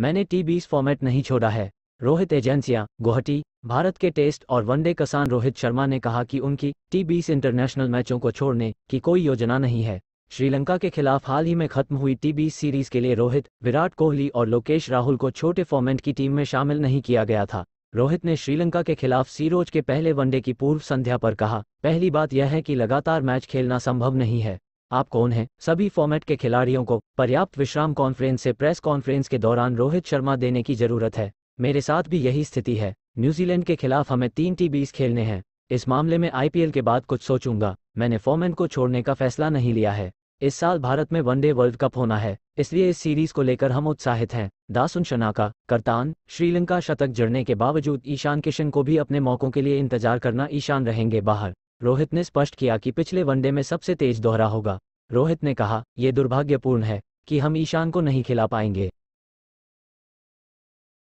मैंने टी बीस फॉर्मेट नहीं छोड़ा है। रोहित एजेंसियाँ, गुवाहाटी, भारत के टेस्ट और वनडे कसान रोहित शर्मा ने कहा कि उनकी टी बीस इंटरनेशनल मैचों को छोड़ने की कोई योजना नहीं है। श्रीलंका के खिलाफ हाल ही में खत्म हुई टी बीस सीरीज़ के लिए रोहित, विराट कोहली और लोकेश राहुल को छोटे फॉर्मेट की टीम में शामिल नहीं किया गया था। रोहित ने श्रीलंका के खिलाफ सीरोज के पहले वनडे की पूर्व संध्या पर कहा, पहली बात यह है कि लगातार मैच खेलना संभव नहीं है। आप कौन हैं? सभी फॉर्मेट के खिलाड़ियों को पर्याप्त विश्राम कॉन्फ्रेंस से प्रेस कॉन्फ्रेंस के दौरान रोहित शर्मा देने की ज़रूरत है। मेरे साथ भी यही स्थिति है। न्यूजीलैंड के खिलाफ हमें तीन टी बीस खेलने हैं। इस मामले में आईपीएल के बाद कुछ सोचूँगा। मैंने फॉर्मेट को छोड़ने का फैसला नहीं लिया है। इस साल भारत में वनडे वर्ल्ड कप होना है। इसलिए इस सीरीज़ को लेकर हम उत्साहित हैं। दासुन शनाका, करतान, श्रीलंका शतक जड़ने के बावजूद ईशान किशन को भी अपने मौकों के लिए इंतज़ार करना ईशान रहेंगे बाहर। रोहित ने स्पष्ट किया कि पिछले वनडे में सबसे तेज दोहरा होगा। रोहित ने कहा यह दुर्भाग्यपूर्ण है कि हम ईशान को नहीं खिला पाएँगे।